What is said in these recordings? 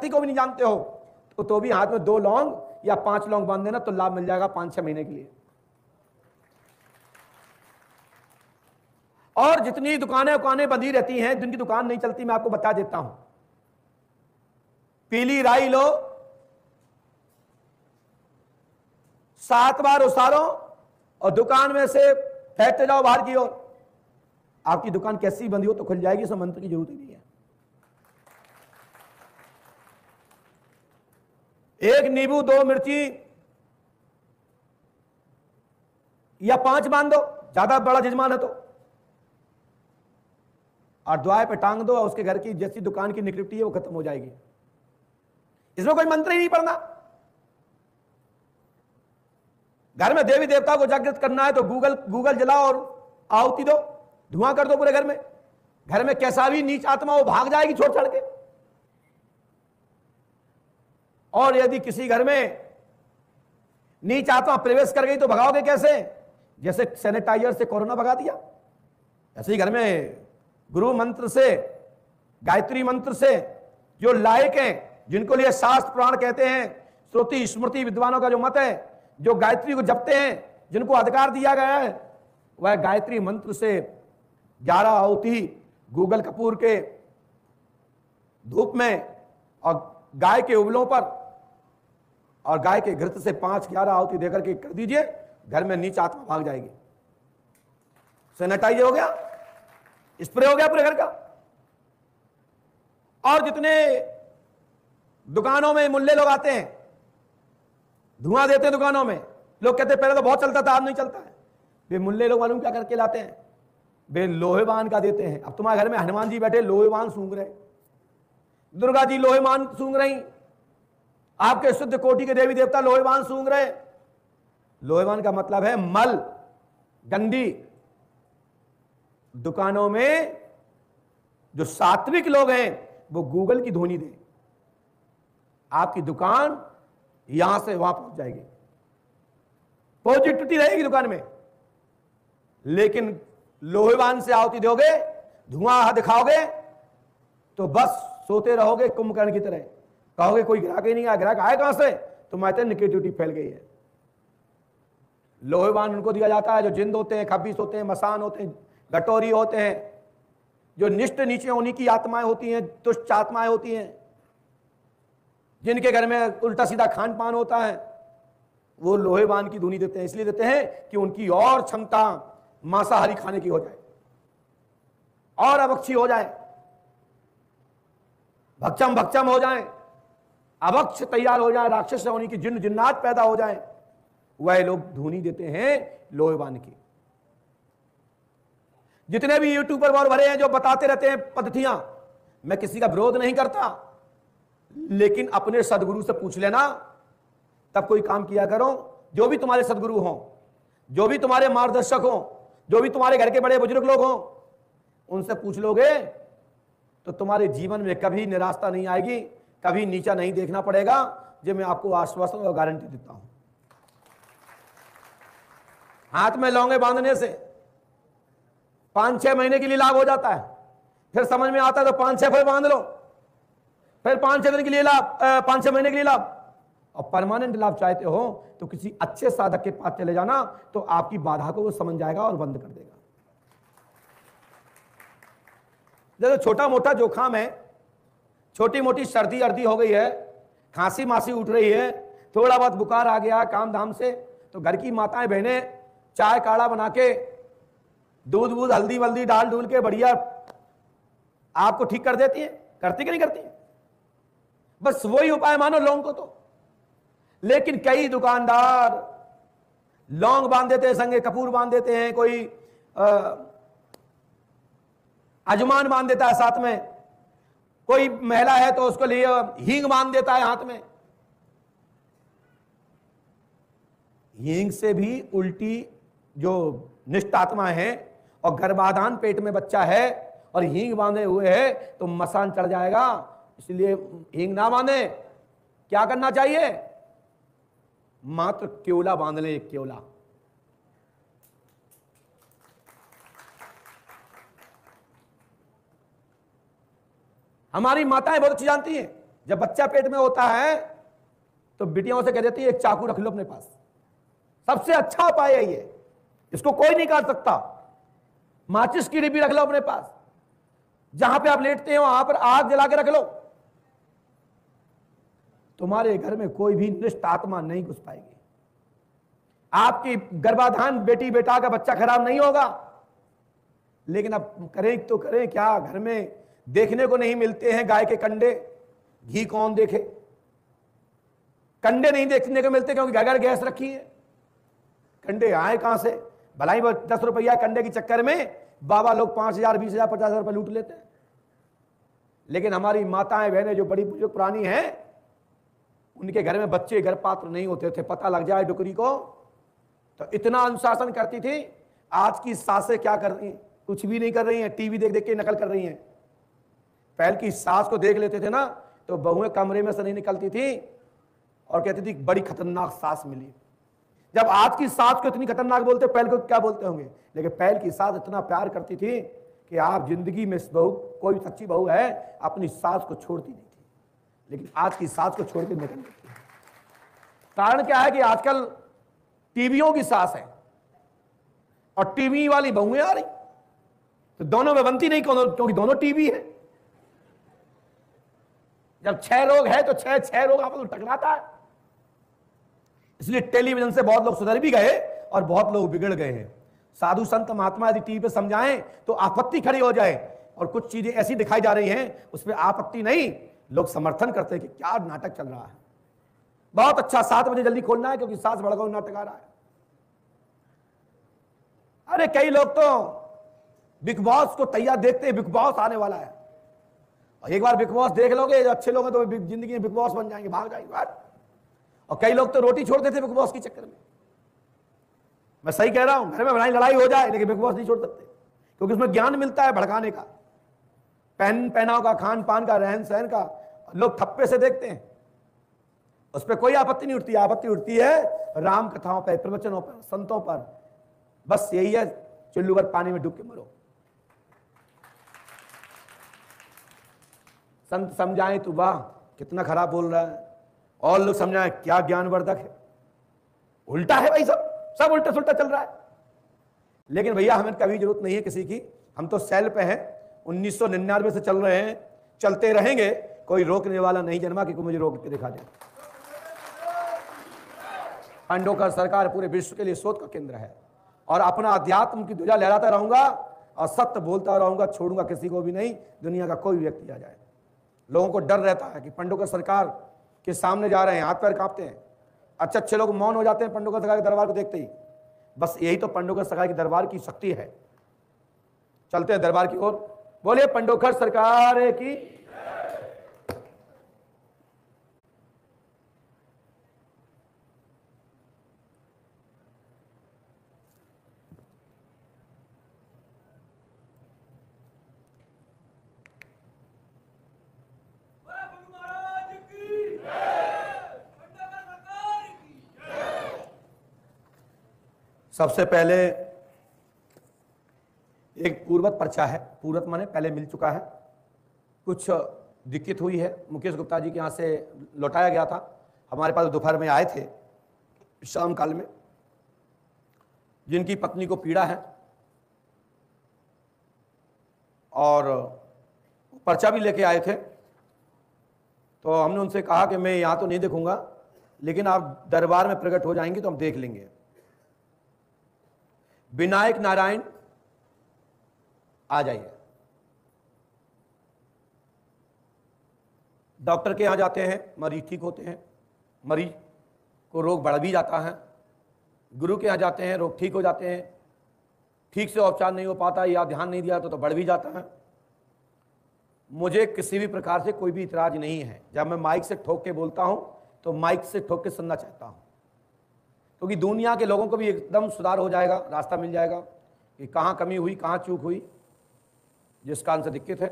शक्ति को भी नहीं जानते हो तो, तो भी हाथ में दो लौंग या पाँच लौंग बाँध देना तो लाभ मिल जाएगा पाँच छह महीने के लिए। और जितनी दुकानें दुकानें बंधी रहती हैं जिनकी दुकान नहीं चलती मैं आपको बता देता हूँ। पीली राई लो सात बार उसारो और दुकान में से फेंकते जाओ बाहर की ओर। आपकी दुकान कैसी बंदी हो तो खुल जाएगी सब मंत्र की ज़रूरत ही नहीं है एक नींबू, दो मिर्ची, या पाँच बाँध दो। ज़्यादा बड़ा जजमान है तो। और द्वाय पे टांग दो और उसके घर की जैसी दुकान की निकलिप्टी है, वो खत्म हो जाएगी। इसमें कोई मंत्र ही नहीं पढ़ना। घर में देवी देवता को जागृत करना है तो गूगल गूगल जलाओ और आहुति दो। धुआँ कर दो पूरे घर में। घर में कैसा भी नीच आत्मा वो भाग जाएगी छोड़ छाड़ के। और यदि किसी घर में नीच आत्मा प्रवेश कर गई तो भगाओगे कैसे? जैसे सैनिटाइजर से कोरोना भगा दिया। ऐसे ही घर में गुरु मंत्र से, गायत्री मंत्र से जो लायक हैं, जिनको लिए शास्त्र पुराण कहते हैं, श्रुति, स्मृति, विद्वानों का जो मत है, जो गायत्री को जपते हैं, जिनको अधिकार दिया गया है, वह गायत्री मंत्र से ग्यारह आहुति गूगल कपूर के धूप में और गाय के उबलों पर और गाय के घृत से पाँच ग्यारह आहुति देकर के कर दीजिए, घर में नीच आत्मा भाग जाएगी। सैनिटाइज हो गया। स्प्रे हो गया पूरे घर का। और जितने दुकानों में मुल्ले लोग आते हैं, धुआँ देते हैं दुकानों में, लोग कहते हैं, पहले तो बहुत चलता था अब नहीं चलता है। वे मुल्ले लोग मालूम क्या करके लाते हैं? वे लोहेवान का देते हैं। अब तुम्हारे घर में हनुमान जी बैठे लोहेवान सूंघ रहे। दुर्गा जी लोहेवान सूंघ रही। आपके शुद्ध कोटि के देवी देवता लोहेवान सूंघ रहे। लोहेवान का मतलब है मल, गंदी। दुकानों में जो सात्विक लोग हैं, वो गूगल की ध्वनि दें। आपकी दुकान यहाँ से वहाँ पहुँच जाएगी। पॉजिटिविटी रहेगी दुकान में। लेकिन लोहेवान से आवती दोगे, धुआँ दिखाओगे तो बस सोते रहोगे कुंभकर्ण की तरह। कहोगे कोई ग्राहक ही नहीं आया, ग्राहक आए कहाँ से? तो माते निगेटिविटी फैल गई है। लोहेवान उनको दिया जाता है, जो जिंद होते हैं खबीस होते हैं, मसान होते हैं, गटोरी होते हैं, जो निष्ठ नीचे उन्हीं की आत्माएँ होती हैं तुष्ट आत्माएँ होती हैं, जिनके घर में उल्टा सीधा खान पान होता है, वो लोहेवान की धुनी देते हैं, इसलिए देते हैं कि उनकी और क्षमता मांसाहारी खाने की हो जाए, और अवक्षी हो जाए भक्षम भक्षम हो जाए। अवक्ष तैयार हो जाए, राक्षस होने की जिन जिन्नात पैदा हो जाए, वह लोग धुनी देते हैं लोहेवान की। जितने भी यूट्यूबर और भरे हैं जो बताते रहते हैं पद्धतियाँ, मैं किसी का विरोध नहीं करता, लेकिन अपने सदगुरु से पूछ लेना, तब कोई काम किया करो। जो भी तुम्हारे सदगुरु हो, जो भी तुम्हारे मार्गदर्शक हो, जो भी तुम्हारे घर के बड़े बुज़ुर्ग लोग हों, उनसे पूछ लोगे तो तुम्हारे जीवन में कभी निराशा नहीं आएगी। कभी नीचा नहीं देखना पड़ेगा। जो मैं आपको आश्वासन और गारंटी देता हूँ। हाथ में लौंगे बांधने से पाँच छह महीने के लिए लाभ हो जाता है। फिर समझ में आता है तो पाँच छह फिर बाँध लो। फिर पाँच छह दिन के लिए लाभ पाँच छह महीने के लिए लाभ। और परमानेंट लाभ चाहते हो तो किसी अच्छे साधक के पास चले जाना तो आपकी बाधा को वो समझ जाएगा और बंद कर देगा। जैसे छोटा मोटा जोखाम है छोटी मोटी सर्दी अर्दी हो गई है खांसी मासी उठ रही है थोड़ा बहुत बुखार आ गया काम धाम से तो घर की माताएँ बहनें चाय काढ़ा बना के दूध वूध हल्दी वल्दी डाल डूल के बढ़िया आपको ठीक कर देती है करती कि नहीं करती है? बस वही उपाय मानो लौंग को तो लेकिन कई दुकानदार लौंग बाँध देते हैं संगे कपूर बाँध देते हैं कोई आ, अजमान बाँध देता है साथ में कोई महिला है तो उसको लिए हींग बाँध देता है हाथ में। हींग से भी उल्टी जो निष्ठ आत्मा है और गर्भाधान पेट में बच्चा है और हींग बांधे हुए है तो मसान चढ़ जाएगा, इसलिए हींग ना बांधे। क्या करना चाहिए? मात्र केवला बाँध ले एक क्योला हमारी माताएँ बहुत अच्छी जानती हैं। जब बच्चा पेट में होता है तो बिटियाओं से कह देती है, एक चाकू रख लो अपने पास। सबसे अच्छा उपाय है ये। इसको कोई नहीं काट सकता। माचिस की डिब्बी रख लो अपने पास। जहाँ पे आप लेटते हैं, वहाँ पर आग जला के रख लो। तुम्हारे घर में कोई भी निष्ठ आत्मा नहीं घुस पाएगी। आपकी गर्भाधान बेटी बेटा का बच्चा खराब नहीं होगा। लेकिन अब करें तो करें, क्या घर में देखने को नहीं मिलते हैं गाय के कंडे। घी कौन देखे? कंडे नहीं देखने को मिलते क्योंकि घर गैस रखी है। कंडे आए कहाँ से? भलाई दस रुपया कंडे के चक्कर में बाबा लोग पाँच हज़ार, बीस हज़ार, पचास हज़ार रुपये लूट लेते हैं। लेकिन हमारी माताएँ, बहनें जो बड़ी बुज़ुर्ग पुरानी हैं, उनके घर में बच्चे घर पात्र नहीं होते थे। पता लग जाए डुकरी को तो इतना अनुशासन करती थी, आज की सासें क्या कर रही कुछ भी नहीं कर रही हैं। टीवी देख देख के नकल कर रही हैं। पहल की सास को देख लेते थे ना तो बहुएँ कमरे में से नहीं निकलती थी और कहती थी, बड़ी खतरनाक सास मिली। जब आज की सास को इतनी खतरनाक बोलते पहल को क्या बोलते होंगे? लेकिन पहल की सास इतना प्यार करती थी कि आप ज़िंदगी में बहू, कोई सच्ची बहू है, अपनी सास को छोड़ती नहीं थी। लेकिन आज की सास को छोड़ के निकल कारण क्या है कि आजकल टीवियों की सास है और टीवी वाली बहुएँ आ रही। तो दोनों में बनती नहीं, क्योंकि दोनों टीवी है। जब छह रोग है तो छह छह रोग आपस में टकराता है। इसलिए टेलीविज़न से बहुत लोग सुधर भी गए और बहुत लोग बिगड़ गए हैं। साधु संत महात्मा यदि टीवी पे समझाएँ तो आपत्ति खड़ी हो जाए और कुछ चीज़ें ऐसी दिखाई जा रही हैं उस पर आपत्ति नहीं। लोग समर्थन करते हैं कि क्या नाटक चल रहा है। बहुत अच्छा सात बजे जल्दी खोलना है, क्योंकि सास भड़काऊ नाटक आ रहा है। अरे कई लोग तो बिग बॉस को तैयार देखते हैं, बिग बॉस आने वाला है। और एक बार बिग बॉस देख लोगे अच्छे लोग हैं तो ज़िंदगी में बिग बॉस बन जाएँगे, भाग जाएँगे बात और कई लोग तो रोटी छोड़ देते बिग बॉस के चक्कर में। मैं सही कह रहा हूँ, घर में बनाई लड़ाई हो जाए, लेकिन बिग बॉस नहीं छोड़ सकते। क्योंकि उसमें ज्ञान मिलता है भड़काने का। पहन पहनाव का खान पान का रहन सहन का, लोग थप्पे से देखते हैं। उस पर कोई आपत्ति नहीं उठती, आपत्ति उठती है राम कथाओं पर, प्रवचनों पर, संतों पर। बस यही है, चुल्लू भर पानी में डूब के मरो। संत समझाए तो वाह, कितना खराब बोल रहा है। और लोग समझाए, क्या ज्ञानवर्धक है? उल्टा है भाई सब सब उल्टा सुल्टा चल रहा है। लेकिन भैया, हमें कभी ज़रूरत नहीं है किसी की। हम तो सेल पे हैं, उन्नीस सौ निन्यानवे से चल रहे हैं, चलते रहेंगे, कोई रोकने वाला नहीं जन्मा कि मुझे रोक के दिखा दे। पांडोकर सरकार पूरे विश्व के लिए शोध का केंद्र है। और अपना अध्यात्म की ध्वजा लहराता रहूँगा और सत्य बोलता रहूँगा, छोड़ूँगा किसी को भी नहीं, दुनिया का कोई व्यक्ति आ जाए। लोगों को डर रहता है कि पंडुकर सरकार के सामने जा रहे हैं, हाथ पैर कांपते हैं। अच्छे अच्छे लोग मौन हो जाते हैं पंडुकर सरकार के दरबार को देखते ही। बस यही तो पंडोकर सरकार के दरबार की शक्ति है। चलते हैं दरबार की ओर। बोलिए, पंडोकर सरकार की सबसे पहले एक पूर्वत पर्चा है। पूर्वत माने पहले मिल चुका है। कुछ दिक्कत हुई है। मुकेश गुप्ता जी के यहाँ से लौटाया गया था। हमारे पास दोपहर में आए थे, शाम काल में। जिनकी पत्नी को पीड़ा है। और पर्चा भी लेके आए थे। तो हमने उनसे कहा कि मैं यहाँ तो नहीं देखूँगा, लेकिन आप दरबार में प्रकट हो जाएँगे तो हम देख लेंगे। विनायक नारायण आ जाइए। डॉक्टर के यहाँ जाते हैं मरीज़ ठीक होते हैं मरीज़ को रोग बढ़ भी जाता है। गुरु के यहाँ जाते हैं रोग ठीक हो जाते हैं। ठीक से उपचार नहीं हो पाता या ध्यान नहीं दिया तो, तो बढ़ भी जाता है। मुझे किसी भी प्रकार से कोई भी इतराज नहीं है। जब मैं माइक से ठोक के बोलता हूँ तो माइक से ठोक के सुनना चाहता हूँ। क्योंकि तो दुनिया के लोगों को भी एकदम सुधार हो जाएगा, रास्ता मिल जाएगा कि कहाँ कमी हुई, कहाँ चूक हुई जिस कारण से दिक्कत है।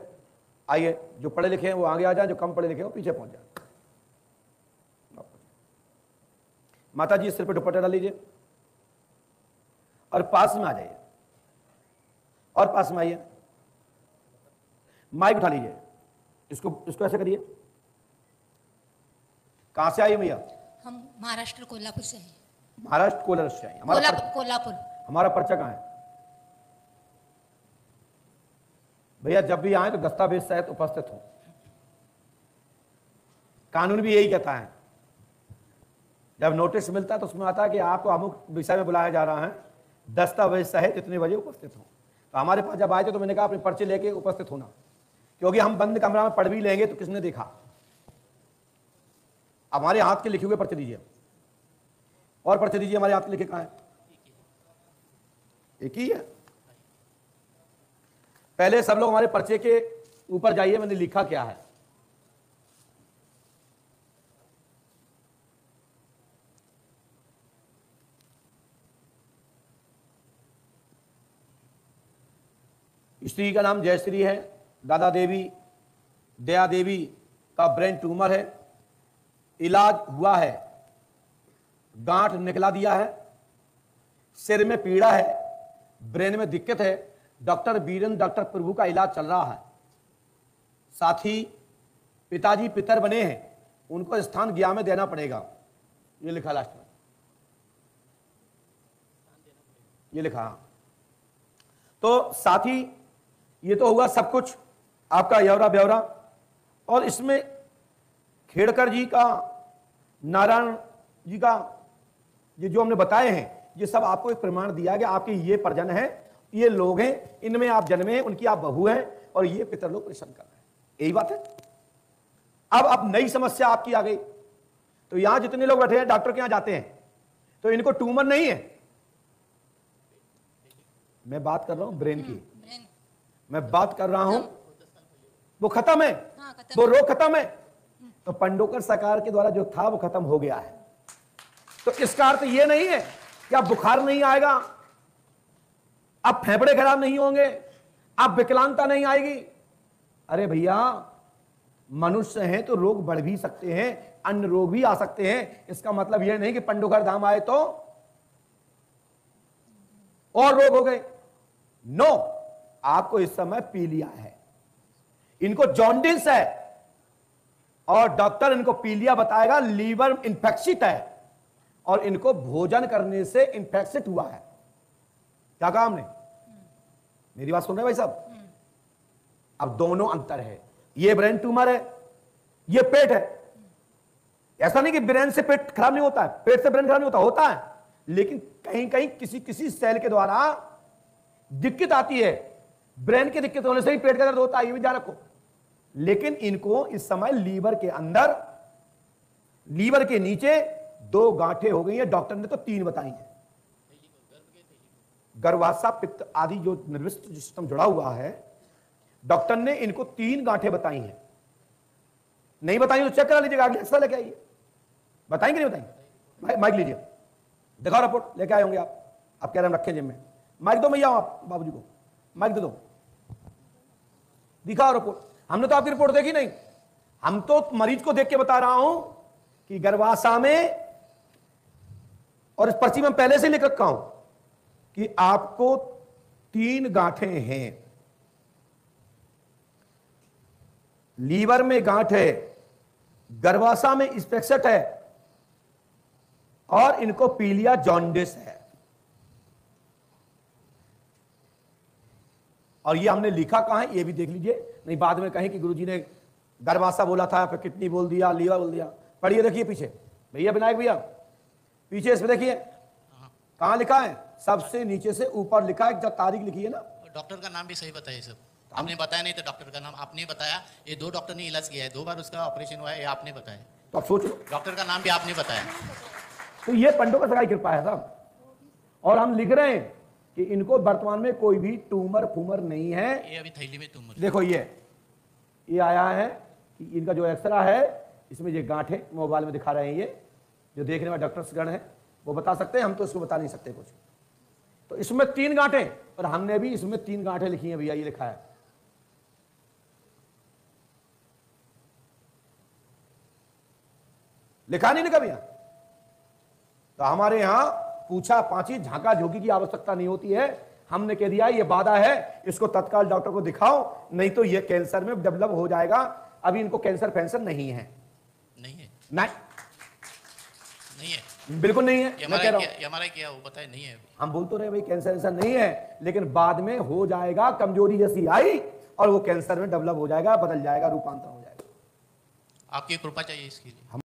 आइए, जो पढ़े लिखे हैं वो आगे आ जाए, जो कम पढ़े लिखे हैं वो पीछे पहुँच जाए। माता जी सिर पर दुपट्टा डाल लीजिए और पास में आ जाइए। और पास में आइए। माइक उठा लीजिए। इसको इसको ऐसे करिए। कहाँ से आई भैया? हम महाराष्ट्र कोल्हापुर से हैं। महाराष्ट्र कोलार से आई हमारा कोल्हापुर। हमारा पर्चा कहाँ है? भैया जब भी आए तो दस्तावेज़ सहित उपस्थित हो। कानून भी यही कहता है। जब नोटिस मिलता है तो उसमें आता है कि आपको अमुक विषय में बुलाया जा रहा है। दस्तावेज़ सहित इतने बजे उपस्थित हो। तो हमारे पास जब आए थे तो मैंने कहा अपने पर्चे लेके उपस्थित होना। क्योंकि हम बंद कमरा में पढ़ भी लेंगे तो किसने देखा? हमारे हाथ के लिखे हुए पर्चे दीजिए। और पर्चे दीजिए हमारे हाथ के लिखे कहाँ है? एक ही है। पहले सब लोग हमारे पर्चे के ऊपर जाइए, मैंने लिखा क्या है। स्त्री का नाम जयश्री है, दादा देवी, दया देवी का ब्रेन ट्यूमर है, इलाज हुआ है। गांठ निकला दिया है, सिर में पीड़ा है, ब्रेन में दिक्कत है, डॉक्टर बीरन, डॉक्टर प्रभु का इलाज चल रहा है। साथ ही पिताजी पितर बने हैं, उनको स्थान गया में देना पड़ेगा। ये लिखा लास्ट में। ये लिखा हाँ। तो साथ ही ये तो हुआ सब कुछ आपका यौरा ब्यौरा। और इसमें खेड़कर जी का, नारायण जी का ये जो हमने बताए हैं ये सब आपको एक प्रमाण दिया गया आपके ये परजन है ये लोग हैं इनमें आप जन्मे हैं उनकी आप बहू हैं और ये पितर लोग परेशान कर रहे हैं। यही बात है। अब अब नई समस्या आपकी आ गई। तो यहाँ जितने लोग बैठे हैं डॉक्टर के यहाँ जाते हैं तो इनको ट्यूमर नहीं है। मैं बात कर रहा हूँ ब्रेन की। ब्रेन। मैं बात कर रहा हूँ वो खत्म है। हाँ, वो रोग खत्म है। तो पंडोकर सरकार के द्वारा जो था वो खत्म हो गया है। तो इसका अर्थ ये नहीं है कि अब बुखार नहीं आएगा अब फेफड़े खराब नहीं होंगे अब विकलांगता नहीं आएगी। अरे भैया, मनुष्य हैं तो रोग बढ़ भी सकते हैं, अन्य रोग भी आ सकते हैं। इसका मतलब यह नहीं कि पंडोकर धाम आए तो और रोग हो गए। नो आपको इस समय पीलिया है। इनको जॉन्डिस है और डॉक्टर इनको पीलिया बताएगा, लीवर इन्फेक्शित है। और इनको भोजन करने से इन्फेक्शित हुआ है। क्या कहा हमने? मेरी बात सुन रहे भाई साहब? अब दोनों अंतर है। ये ब्रेन ट्यूमर है, ये पेट है। ऐसा नहीं कि ब्रेन से पेट खराब नहीं होता है, पेट से ब्रेन खराब नहीं होता होता है। लेकिन कहीं कहीं किसी किसी सेल के द्वारा दिक्कत आती है। ब्रेन की दिक्कत होने से ही पेट का दर्द होता है, ये भी ध्यान रखो। लेकिन इनको इस समय लीवर के अंदर, लीवर के नीचे दो गांठें हो गई हैं, डॉक्टर ने तो तीन बताई हैं। गर्भाशय पित्त आदि जो निर्विष्ट सिस्टम जुड़ा हुआ है, डॉक्टर ने इनको तीन गांठें बताई हैं। नहीं बताई तो चेक करा लीजिएगा अगले एक्स्ट्रा लेके आइए। बताएँगे नहीं बताएँगे? माइक- लीजिए। दिखाओ रिपोर्ट, लेके आए होंगे आप। आप कह रहे हैं रखे जिम में। माइक दो भैया आप बाबूजी को। माइक दे दो। दिखाओ रिपोर्ट। हमने तो आपकी रिपोर्ट देखी नहीं। हम तो मरीज़ को देख के बता रहा हूँ कि गर्भाशय में और इस पर्ची में पहले से लिख रखा हूँ कि आपको तीन गांठें हैं। लीवर में गांठ है, गर्भाशय में स्पेक्सट है, और इनको पीलिया जॉन्डिस है। और ये हमने लिखा कहा है, ये भी देख लीजिए। नहीं, बाद में कहें कि गुरुजी ने गर्भाशय बोला था, फिर किडनी बोल दिया, लीवर बोल दिया। पढ़िए, देखिए पीछे। भैया, विनायक भैया पीछे इसमें देखिए। कहाँ लिखा है? सबसे नीचे से ऊपर लिखा है जब तारीख लिखी है ना। डॉक्टर का नाम भी सही बताइए सब आपने बताया नहीं तो डॉक्टर का नाम आपने बताया। ये दो डॉक्टर ने इलाज किया है दो बार उसका ऑपरेशन हुआ है ये आपने बताया। तो आप सोच। डॉक्टर का नाम भी आपने बताया। तो ये पंडों का सरकारी कृपा है साहब। और हम लिख रहे हैं कि इनको वर्तमान में कोई भी ट्यूमर फूमर नहीं है। ये अभी थैली में तुम देखो ये ये आया है कि इनका जो एक्सरा है इसमें ये गांठे मोबाइल में दिखा रहे हैं ये। जो देखने में डॉक्टर्स गण है वो बता सकते हैं हम तो इसको बता नहीं सकते कुछ। तो इसमें तीन गांठे और हमने भी इसमें तीन गांठे लिखी हैं भैया ये लिखा है। लिखा नहीं लिखा भैया? तो हमारे यहाँ पूछा पांची झांका झोंकी की आवश्यकता नहीं होती है। हमने कह दिया ये बाधा है इसको तत्काल डॉक्टर को दिखाओ नहीं तो ये कैंसर में डेवलप हो जाएगा। अभी इनको कैंसर फैंसर नहीं है। नहीं है। नहीं। नहीं है। बिल्कुल नहीं है। मैं कह रहा हूँ। हमारा क्या वो बताए नहीं है हम बोल तो रहे भाई कैंसर ऐसा नहीं है लेकिन बाद में हो जाएगा कमज़ोरी जैसी आई और वो कैंसर में डेवलप हो जाएगा बदल जाएगा रूपांतर हो जाएगा। आपकी कृपा चाहिए इसके लिए।